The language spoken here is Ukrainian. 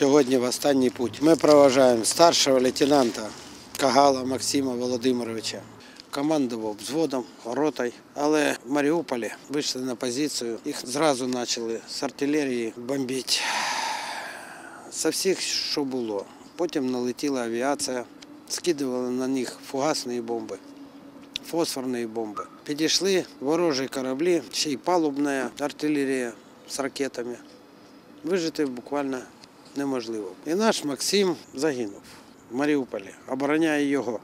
Сьогодні в останній путь. Ми проважаємо старшого лейтенанта Кагала Максима Володимировича. Командував взводом, ротою, але в Маріуполі вийшли на позицію. Їх зразу почали з артилерії бомбити. З всіх, що було. Потім налетіла авіація, скидували на них фугасні бомби, фосфорні бомби. Підійшли ворожі кораблі, ще й палубна артилерія з ракетами. Вижити буквально неможливо. І наш Максим загинув в Маріуполі, обороняє його.